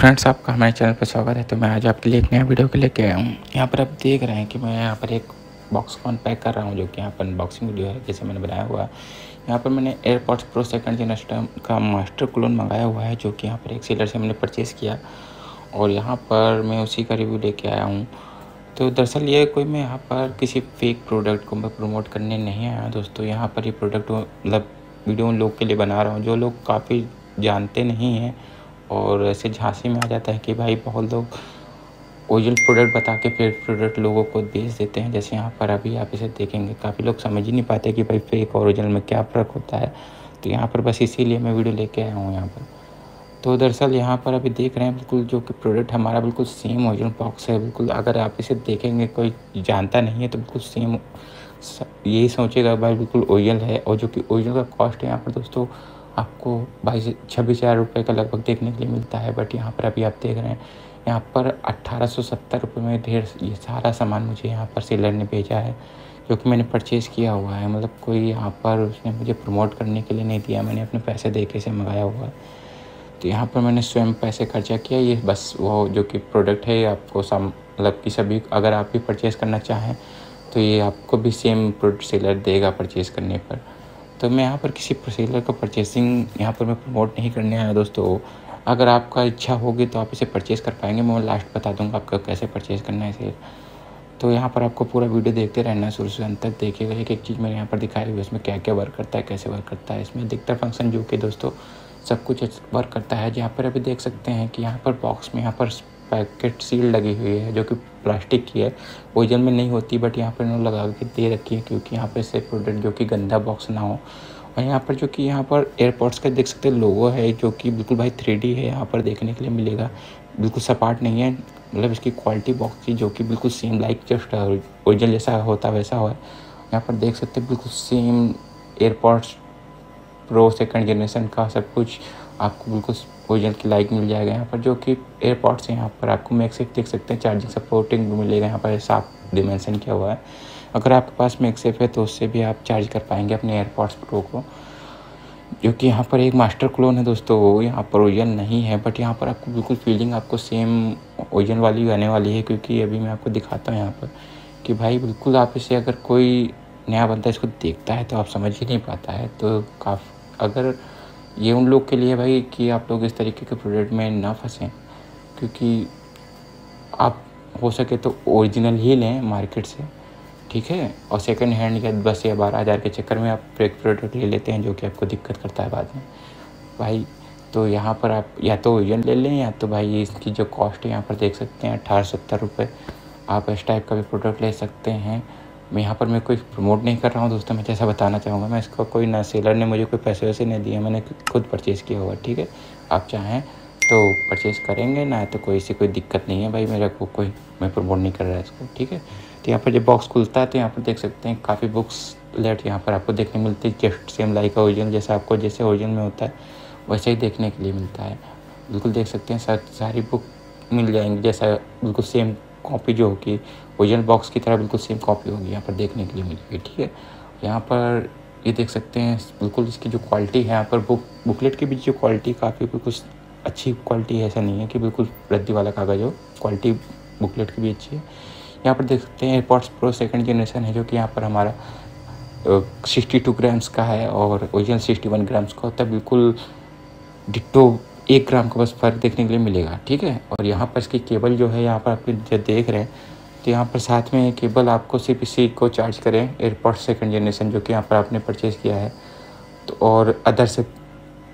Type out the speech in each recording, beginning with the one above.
Friends आपका हमारे channel पर स्वागत है। तो मैं आज आपके लिए एक नया वीडियो के लेके आया हूँ। यहाँ पर आप देख रहे हैं कि मैं यहाँ पर एक बॉक्स को अनपैक कर रहा हूँ, जो कि यहाँ पर अनबॉक्सिंग वीडियो है, जैसे मैंने बनाया हुआ है। यहाँ पर मैंने एयरपॉड्स प्रो सेकंड जनरेशन का मास्टर क्लोन मंगाया हुआ है, जो कि यहाँ पर एक सेलर से मैंने परचेज़ किया। और यहाँ पर मैं उसी का रिव्यू लेके आया हूँ। तो दरअसल ये कोई मैं यहाँ पर किसी फेक प्रोडक्ट को मैं प्रमोट करने नहीं आया दोस्तों। यहाँ पर ये प्रोडक्ट मतलब वीडियो उन लोग के लिए बना रहा हूँ, जो लोग काफ़ी जानते नहीं हैं। और ऐसे झांसी में आ जाता है कि भाई बहुत लोग ओरिजिनल प्रोडक्ट बता के फेक प्रोडक्ट लोगों को बेच देते हैं। जैसे यहाँ पर अभी आप इसे देखेंगे, काफ़ी लोग समझ ही नहीं पाते कि भाई फेक और ओरिजिनल में क्या फ़र्क होता है। तो यहाँ पर बस इसीलिए मैं वीडियो लेके आया हूँ यहाँ पर। तो दरअसल यहाँ पर अभी देख रहे हैं बिल्कुल जो कि प्रोडक्ट हमारा बिल्कुल सेम ओरिजिनल बॉक्स है, बिल्कुल अगर आप इसे देखेंगे, कोई जानता नहीं है तो बिल्कुल सेम यही सोचेगा भाई बिल्कुल ओरिजिनल है। और जो कि ओरिजिनल का कॉस्ट है यहाँ पर दोस्तों आपको बाईस, छब्बीस हज़ार रुपये का लगभग देखने के लिए मिलता है बट यहाँ पर अभी आप देख रहे हैं, यहाँ पर अट्ठारह सौ सत्तर रुपये में ढेर ये सारा सामान मुझे यहाँ पर सेलर ने भेजा है, जो कि मैंने परचेज़ किया हुआ है। मतलब कोई यहाँ पर उसने मुझे प्रमोट करने के लिए नहीं दिया, मैंने अपने पैसे दे के से मंगाया हुआ है। तो यहाँ पर मैंने स्वयं पैसे खर्चा किया, ये बस वो जो कि प्रोडक्ट है आपको सम मतलब कि सभी, अगर आप भी परचेज़ करना चाहें तो ये आपको भी सेम प्रोडक्ट सेलर देगा परचेज़ करने पर। तो मैं यहाँ पर किसी सेलर का परचेसिंग यहाँ पर मैं प्रमोट नहीं करने आया दोस्तों। अगर आपका इच्छा होगी तो आप इसे परचेज़ कर पाएँगे। मैं लास्ट बता दूँगा आपका कैसे परचेज़ करना है इसे। तो यहाँ पर आपको पूरा वीडियो देखते रहना है, शुरू से अंत तक देखिएगा। एक एक चीज़ मैंने यहाँ पर दिखाई हुई इसमें क्या क्या वर्क करता है, कैसे वर्क करता है। इसमें अधिकतर फ़ंक्शन जो कि दोस्तों सब कुछ वर्क करता है। जहाँ पर अभी देख सकते हैं कि यहाँ पर बॉक्स में, यहाँ पर पैकेट सील लगी हुई है, जो कि प्लास्टिक की है। ओरिजिनल में नहीं होती, बट यहाँ पर इन्होंने लगा के दे रखी है, क्योंकि यहाँ पर से प्रोडक्ट जो कि गंदा बॉक्स ना हो। और यहाँ पर जो कि यहाँ पर एयरपोर्ट्स का देख सकते लोगो है, जो कि बिल्कुल भाई थ्री है, यहाँ पर देखने के लिए मिलेगा। बिल्कुल सपाट नहीं है मतलब इसकी क्वालिटी बॉक्स की जो कि बिल्कुल सेम लाइक जस्ट ओरिजिनल जैसा होता वैसा हो यहाँ पर देख सकते बिल्कुल same AirPods Pro second generation का सब कुछ। आपको बिल्कुल ओरिजिनल की लाइक मिल जाएगा यहाँ पर, जो कि एयरपॉड्स हैं यहाँ पर। आपको मैक्सेफ देख सकते हैं चार्जिंग सपोर्टिंग भी मिलेगा यहाँ पर, साफ़ डिमेंशन किया हुआ है। अगर आपके पास मैक्सेफ है तो उससे भी आप चार्ज कर पाएँगे अपने एयरपॉड्स प्रो को। जो कि यहाँ पर एक मास्टर क्लोन है दोस्तों, वो यहाँ पर ओरिजिनल नहीं है बट यहाँ पर आपको बिल्कुल फीलिंग आपको सेम ओरिजिनल वाली आने वाली है, क्योंकि अभी मैं आपको दिखाता हूँ यहाँ पर कि भाई बिल्कुल आप इसे अगर कोई नया बंदा इसको देखता है तो आप समझ ही नहीं पाता है। तो काफ़ी, अगर ये उन लोग के लिए भाई कि आप लोग इस तरीके के प्रोडक्ट में ना फंसें, क्योंकि आप हो सके तो ओरिजिनल ही लें मार्केट से, ठीक है? और सेकंड हैंड या दस या बारह हज़ार के चक्कर में आप एक प्रोडक्ट ले लेते हैं जो कि आपको दिक्कत करता है बाद में। भाई तो यहाँ पर आप या तो ओरिजिनल ले लें या तो भाई इसकी जो कॉस्ट है यहाँ पर देख सकते हैं, अठारह सत्तर रुपये आप इस टाइप का भी प्रोडक्ट ले सकते हैं। मैं यहाँ पर मैं कोई प्रमोट नहीं कर रहा हूँ दोस्तों, मैं जैसा बताना चाहूँगा, मैं इसका कोई ना सेलर ने मुझे कोई पैसे वैसे नहीं दिए, मैंने खुद परचेज़ किया हुआ, ठीक है? आप चाहें तो परचेज़ करेंगे, ना तो कोई सी कोई दिक्कत नहीं है भाई, मेरा को कोई, मैं प्रमोट नहीं कर रहा इसको, ठीक है? तो यहाँ पर जब बॉक्स खुलता है तो यहाँ पर देख सकते हैं, काफ़ी बुक्स लेट यहाँ पर आपको देखने मिलती है जस्ट सेम लाइक ओरिजिनल जैसा आपको जैसे ओरिजिनल में होता है, वैसे ही देखने के लिए मिलता है। बिल्कुल देख सकते हैं सारी बुक मिल जाएँगी, जैसा बिल्कुल सेम कॉपी जो होगी ओरिजिनल बॉक्स की तरह बिल्कुल सेम कॉपी होगी यहाँ पर देखने के लिए मिलेगी ठीक है? यहाँ पर ये देख सकते हैं, बिल्कुल इसकी जो क्वालिटी है, यहाँ पर बुक बुकलेट की भी जो क्वालिटी काफ़ी बिल्कुल अच्छी क्वालिटी है, ऐसा नहीं है कि बिल्कुल रद्दी वाला कागज़ हो क्वालिटी बुकलेट की भी अच्छी है। यहाँ पर देख सकते हैं एयरपॉड्स प्रो सेकंड जनरेशन है, जो कि यहाँ पर हमारा सिक्सटी टू ग्राम्स का है और ओरिजिनल सिक्सटी वन ग्राम्स का होता है, बिल्कुल डिट्टो एक ग्राम का बस फ़र्क देखने के लिए मिलेगा, ठीक है? और यहाँ पर इसकी केबल जो है, यहाँ पर आप जो देख रहे हैं तो यहाँ पर साथ में केबल आपको सिर्फ़ इसी को चार्ज करें, एयरपोर्ट सेकंड जनरेशन जो कि यहाँ पर आपने परचेज़ किया है। तो और अदर से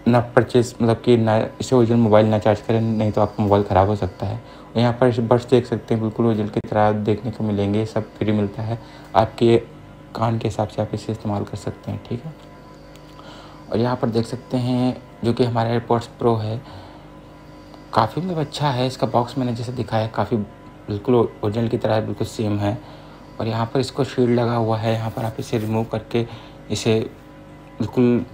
ना परचेज मतलब कि ना इसे ओरिजिनल मोबाइल ना चार्ज करें, नहीं तो आपका मोबाइल ख़राब हो सकता है। यहाँ पर बर्ड्स देख सकते हैं, बिल्कुल ओरिजिनल की तरह देखने को मिलेंगे, सब फ्री मिलता है। आपके कान के हिसाब से आप इसे इस्तेमाल कर सकते हैं, ठीक है? और यहाँ पर देख सकते हैं जो कि हमारा एयरपोर्ट्स प्रो है। काफ़ी मतलब अच्छा है, इसका बॉक्स मैंने जैसे दिखाया, काफ़ी बिल्कुल ओरिजिनल की तरह बिल्कुल सेम है। और यहाँ पर इसको शील्ड लगा हुआ है, यहाँ पर आप इसे रिमूव करके इसे बिल्कुल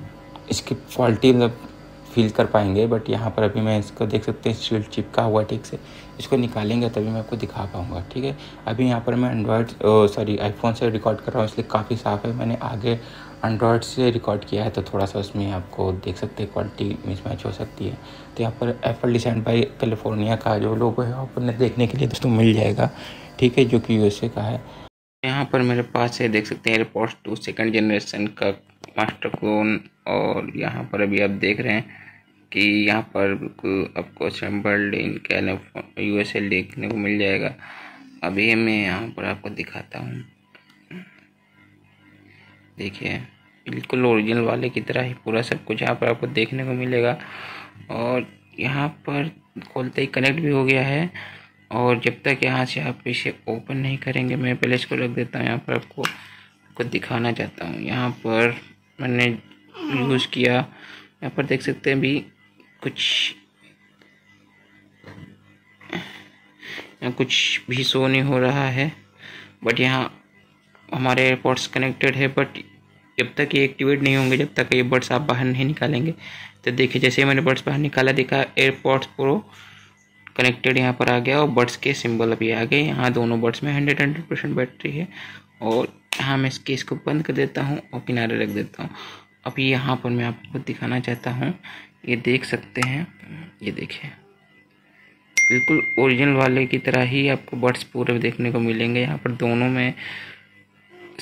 इसकी क्वालिटी मतलब फील कर पाएँगे। बट यहाँ पर अभी मैं इसको देख सकते हैं शील्ड चिपका हुआ ठीक से। इसको निकालेंगे तभी मैं आपको दिखा पाऊँगा, ठीक है? अभी यहाँ पर मैं एंड्रॉयड सॉरी आईफोन से रिकॉर्ड कर रहा हूँ, इसलिए काफ़ी साफ़ है। मैंने आगे एंड्रॉयड से रिकॉर्ड किया है तो थोड़ा सा उसमें आपको देख सकते हैं क्वालिटी मिसमैच हो सकती है। तो यहाँ पर एप्पल डिज़ाइन बाई कैलिफ़ोर्निया का जो लोगो है, आपको देखने के लिए दोस्तों मिल जाएगा। ठीक है, जो कि यूएसए का है। यहाँ पर मेरे पास है देख सकते हैं एयरपोर्ट्स टू सेकेंड जनरेशन का मास्टर क्लोन और यहाँ पर अभी आप देख रहे हैं कि यहाँ पर आपको assembled in U S L देखने को मिल जाएगा। अभी मैं यहाँ पर आपको दिखाता हूँ। देखिए, बिल्कुल ओरिजिनल वाले की तरह ही पूरा सब कुछ यहाँ पर आपको देखने को मिलेगा। और यहाँ पर खोलते ही कनेक्ट भी हो गया है। और जब तक यहाँ से आप इसे ओपन नहीं करेंगे, मैं पहले इसको रख देता हूँ। यहाँ पर आपको आपको दिखाना चाहता हूँ। यहाँ पर मैंने यूज़ किया। यहाँ पर देख सकते हैं भी कुछ कुछ भी शो नहीं हो रहा है। बट यहाँ हमारे एयरपोर्ट्स कनेक्टेड है बट जब तक ये एक्टिवेट नहीं होंगे, जब तक ये बर्ड्स आप बाहर नहीं निकालेंगे। तो देखिए, जैसे मैंने बर्ड्स बाहर निकाला, देखा एयरपोर्ट्स प्रो कनेक्टेड यहाँ पर आ गया और बर्ड्स के सिंबल अभी आ गए। यहाँ दोनों बर्ड्स में हंड्रेड हंड्रेड परसेंट बैटरी है। और यहाँ मैं इसके इसको बंद कर देता हूँ और किनारे रख देता हूँ। अभी यहाँ पर मैं आपको दिखाना चाहता हूँ। ये देख सकते हैं। ये देखिए। बिल्कुल ओरिजिनल वाले की तरह ही आपको बर्ड्स पूरे देखने को मिलेंगे। यहाँ पर दोनों में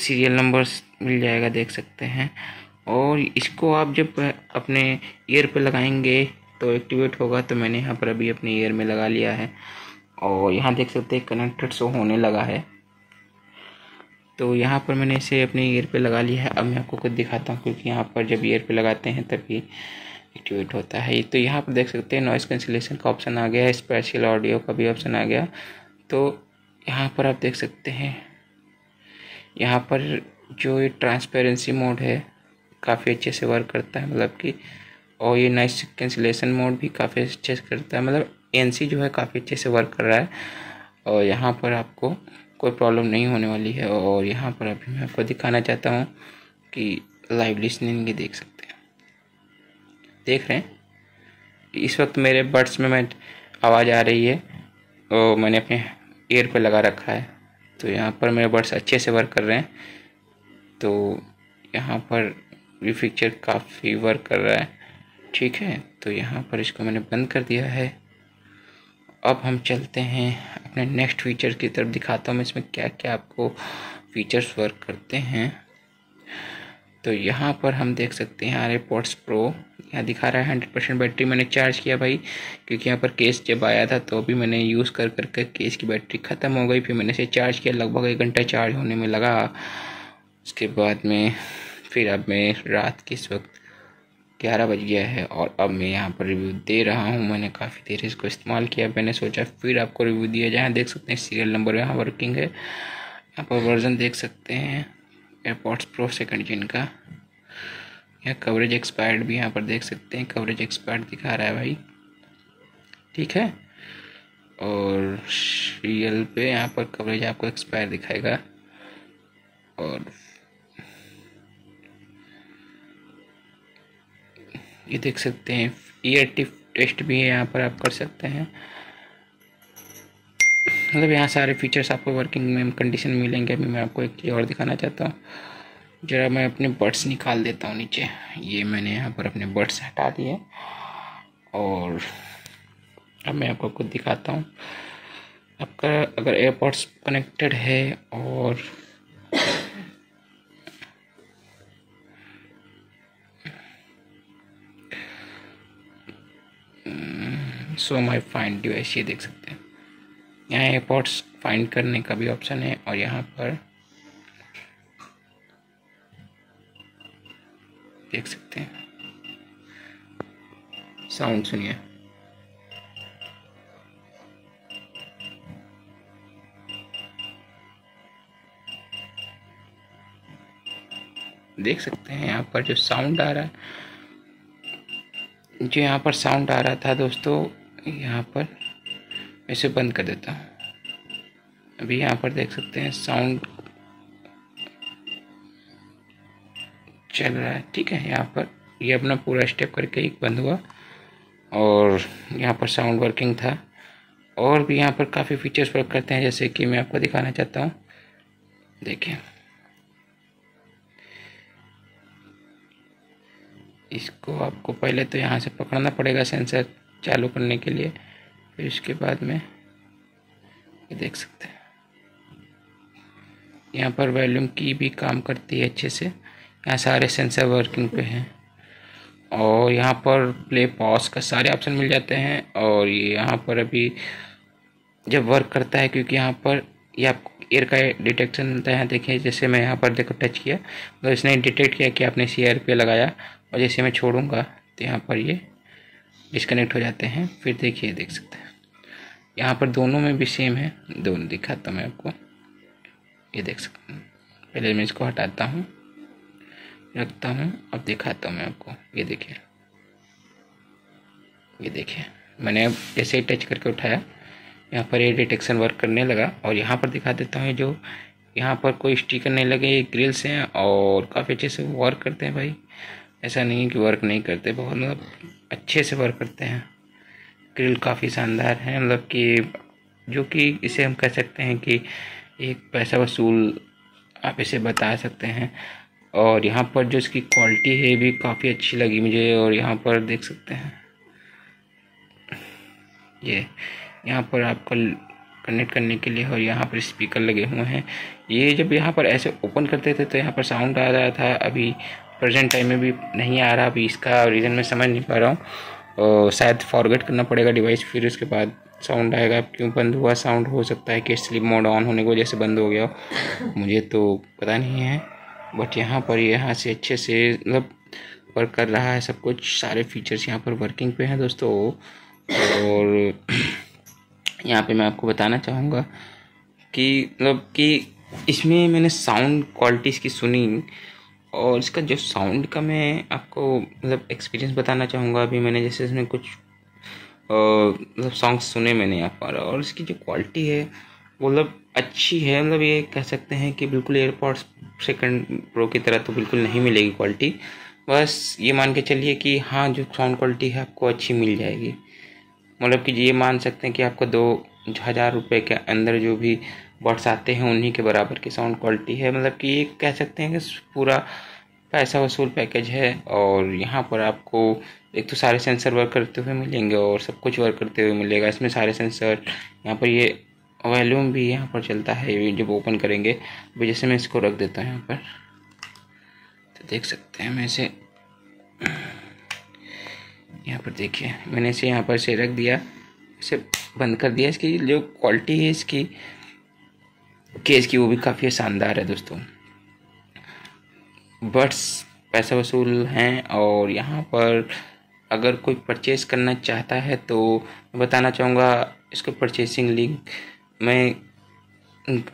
सीरियल नंबर्स मिल जाएगा, देख सकते हैं। और इसको आप जब अपने ईयर पे लगाएँगे तो एक्टिवेट होगा तो मैंने यहाँ पर अभी अपने ईयर में लगा लिया है। और यहाँ देख सकते हैं कनेक्टेड शो होने लगा है। तो यहाँ पर मैंने इसे अपने ईयर पे लगा लिया है। अब मैं आपको खुद दिखाता हूँ, क्योंकि यहाँ पर जब ईयर पे लगाते हैं, तभी एक्टिवेट होता है। तो यहाँ पर देख सकते हैं नॉइस कैंसिलेशन का ऑप्शन आ गया है स्पेशल ऑडियो का भी ऑप्शन आ गया। तो यहाँ पर आप देख सकते हैं यहाँ पर जो ये ट्रांसपेरेंसी मोड है, काफ़ी अच्छे से वर्क करता है मतलब कि, और ये नॉइस कैंसिलेशन मोड भी काफ़ी अच्छे से करता है मतलब एन जो है काफ़ी अच्छे से वर्क कर रहा है, और यहाँ पर आपको कोई प्रॉब्लम नहीं होने वाली है, और यहाँ पर अभी मैं आपको दिखाना चाहता हूँ कि लाइव लिसनिंग भी देख सकते हैं। देख रहे हैं? इस वक्त मेरे बर्ड्स में मैं आवाज़ आ रही है, और मैंने अपने ईयर पे लगा रखा है। तो यहाँ पर मेरे बर्ड्स अच्छे से वर्क कर रहे हैं। तो यहाँ पर ये काफ़ी वर्क कर रहा है। ठीक है तो यहाँ पर इसको मैंने बंद कर दिया है। अब हम चलते हैं अपने नेक्स्ट फीचर की तरफ़। दिखाता हूँ मैं इसमें क्या क्या आपको फीचर्स वर्क करते हैं। तो यहाँ पर हम देख सकते हैं आर पोर्ट्स प्रो। यहाँ दिखा रहा है हंड्रेड परसेंट बैटरी मैंने चार्ज किया भाई, क्योंकि यहाँ पर केस जब आया था तो अभी मैंने यूज़ कर कर कर केस की बैटरी ख़त्म हो गई, फिर मैंने इसे चार्ज किया, लगभग एक घंटा चार्ज होने में लगा। उसके बाद में, फिर अब मैं रात के इस वक्त ग्यारह बज गया है और अब मैं यहाँ पर रिव्यू दे रहा हूँ। मैंने काफ़ी देर इसको इस्तेमाल किया मैंने सोचा फिर आपको रिव्यू दिया जाए। देख सकते हैं सीरियल नंबर यहाँ वर्किंग है। यहाँ पर वर्जन देख सकते हैं। एयरपोर्ट्स प्रो सेकंड जिन का। यहाँ कवरेज एक्सपायर्ड भी यहाँ पर देख सकते हैं। कवरेज एक्सपायर्ड दिखा रहा है भाई। ठीक है? और सीरियल पे यहाँ पर कवरेज आपको एक्सपायर दिखाएगा। और ये देख सकते हैं। ईयर टिप टेस्ट भी है यहाँ पर आप कर सकते हैं। मतलब यहाँ सारे फीचर्स आपको वर्किंग में कंडीशन मिलेंगे। अभी मैं आपको एक चीज़ और दिखाना चाहता हूँ। जरा मैं अपने बर्ड्स निकाल देता हूँ नीचे। ये मैंने यहाँ पर अपने बर्ड्स हटा दिए। और अब मैं आपको खुद दिखाता हूँ। आपका अगर एयरपोर्ट्स कनेक्टेड है और सो माई फाइंड डिवाइस ये देख सकते हैं। यहाँ एयरपोर्ट्स फाइंड करने का भी ऑप्शन है और यहाँ पर देख सकते हैं। साउंड सुनिए। देख सकते हैं यहाँ पर जो साउंड आ रहा है। जो यहाँ पर साउंड आ रहा था दोस्तों, यहाँ पर इसे बंद कर देता हूँ। अभी यहाँ पर देख सकते हैं साउंड चल रहा है। ठीक है, यहाँ पर ये अपना पूरा स्टेप करके एक बंद हुआ और यहाँ पर साउंड वर्किंग था। और भी यहाँ पर काफ़ी फीचर्स वर्क करते हैं, जैसे कि मैं आपको दिखाना चाहता हूँ। देखिए। इसको आपको पहले तो यहाँ से पकड़ना पड़ेगा सेंसर चालू करने के लिए। फिर इसके बाद में ये देख सकते हैं। यहाँ पर वॉल्यूम की भी काम करती है अच्छे से। यहाँ सारे सेंसर वर्किंग पे हैं। और यहाँ पर प्ले पॉज का सारे ऑप्शन मिल जाते हैं। और ये यहाँ पर अभी जब वर्क करता है, क्योंकि यहाँ पर ये आपको एयर का डिटेक्शन मिलता है। देखिए, जैसे मैं यहाँ पर देखो टच किया तो इसने डिटेक्ट किया कि आपने सी आर पे लगाया। और जैसे मैं छोड़ूँगा तो यहाँ पर ये डिस्कनेक्ट हो जाते हैं। फिर देखिए, देख सकते हैं। यहाँ पर दोनों में भी सेम है। दोनों दिखाता हूँ मैं आपको। ये देख सकते हैं पहले मैं इसको हटाता हूँ। रखता हूँ, अब दिखाता हूँ मैं आपको। ये देखिए। ये देखिए। मैंने अब जैसे ही टच करके उठाया। यहाँ पर ये डिटेक्शन वर्क करने लगा और यहाँ पर दिखा देता हूँ जो यहाँ पर कोई स्टिकर नहीं लगे, ये ग्रिल्स हैं और काफ़ी अच्छे से वर्क करते हैं भाई। ऐसा नहीं है कि वर्क नहीं करते, बहुत मतलब अच्छे से वर्क करते हैं। ग्रिल काफ़ी शानदार है। मतलब कि जो कि इसे हम कह सकते हैं कि एक पैसा वसूल आप इसे बता सकते हैं। और यहाँ पर जो इसकी क्वालिटी है भी काफ़ी अच्छी लगी मुझे और यहाँ पर देख सकते हैं। ये, यहाँ पर आपको कनेक्ट करने के लिए और यहाँ पर स्पीकर लगे हुए हैं। ये जब यहाँ पर ऐसे ओपन करते थे तो यहाँ पर साउंड आ रहा था। अभी प्रेजेंट टाइम में भी नहीं आ रहा, अभी इसका रीज़न मैं समझ नहीं पा रहा हूँ। शायद फॉरगेट करना पड़ेगा डिवाइस फिर उसके बाद साउंड आएगा। क्यों बंद हुआ? साउंड हो सकता है कि स्लिप मोड ऑन होने की वजह से बंद हो गया मुझे तो पता नहीं है। बट यहाँ पर, यहाँ से अच्छे से मतलब वर्क कर रहा है सब कुछ। सारे फीचर्स यहाँ पर वर्किंग पे हैं दोस्तों। और यहाँ पे मैं आपको बताना चाहूँगा कि मतलब कि इसमें मैंने साउंड क्वालिटी की सुनी। और इसका जो साउंड का मैं आपको मतलब एक्सपीरियंस बताना चाहूँगा। अभी मैंने जैसे इसमें कुछ मतलब सॉन्ग्स सुने मैंने यहाँ पर और इसकी जो क्वालिटी है, वो मतलब अच्छी है। मतलब ये कह सकते हैं कि बिल्कुल एयरपॉड्स सेकंड प्रो की तरह तो बिल्कुल नहीं मिलेगी क्वालिटी बस ये मान के चलिए कि हाँ जो साउंड क्वालिटी है, आपको अच्छी मिल जाएगी। मतलब कि ये मान सकते हैं कि आपको दो हज़ार रुपये के अंदर जो भी बर्ड्स आते हैं उन्हीं के बराबर की साउंड क्वालिटी है। मतलब कि ये कह सकते हैं कि पूरा पैसा वसूल पैकेज है और यहाँ पर आपको एक तो सारे सेंसर वर्क करते हुए मिलेंगे और सब कुछ वर्क करते हुए मिलेगा। इसमें सारे सेंसर, यहाँ पर ये वॉल्यूम भी यहाँ पर चलता है जब ओपन करेंगे तो जैसे मैं इसको रख देता हूँ यहाँ पर तो देख सकते हैं मैं इसे, यहाँ पर देखिए, मैंने इसे यहाँ पर से रख दिया, इसे बंद कर दिया। इसकी जो क्वालिटी है, इसकी केस की वो भी काफ़ी शानदार है दोस्तों। बट्स पैसा वसूल हैं और यहाँ पर अगर कोई परचेस करना चाहता है तो मैं बताना चाहूँगा इसको परचेसिंग लिंक मैं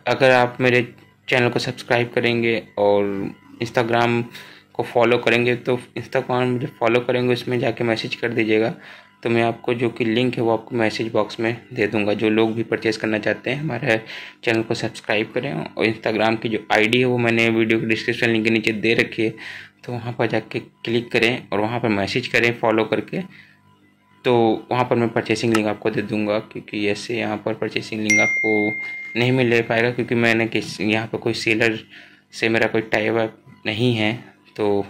अगर आप मेरे चैनल को सब्सक्राइब करेंगे और इंस्टाग्राम को फॉलो करेंगे तो इंस्टाग्राम मुझे फॉलो करेंगे, उसमें जाके मैसेज कर दीजिएगा। तो मैं आपको जो कि लिंक है वो आपको मैसेज बॉक्स में दे दूँगा। जो लोग भी परचेज़ करना चाहते हैं, हमारे चैनल को सब्सक्राइब करें और इंस्टाग्राम की जो आईडी है वो मैंने वीडियो के डिस्क्रिप्शन लिंक के नीचे दे रखी है। तो वहाँ पर जाके क्लिक करें और वहाँ पर मैसेज करें फॉलो करके। तो वहाँ पर मैं परचेसिंग लिंक आपको दे दूँगा, क्योंकि ऐसे यहाँ पर परचेसिंग लिंक आपको नहीं मिल पाएगा, क्योंकि मैंने किस, यहाँ पर कोई सेलर से मेरा कोई टाइप नहीं है। तो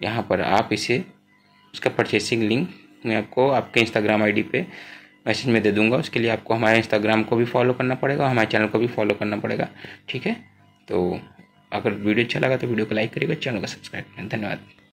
यहाँ पर आप इसे, उसका परचेसिंग लिंक मैं आपको आपके इंस्टाग्राम आईडी पे मैसेज में दे दूँगा। उसके लिए आपको हमारे इंस्टाग्राम को भी फॉलो करना पड़ेगा हमारे चैनल को भी फॉलो करना पड़ेगा। ठीक है? तो अगर वीडियो अच्छा लगा तो वीडियो को लाइक करिएगा चैनल को सब्सक्राइब करें धन्यवाद।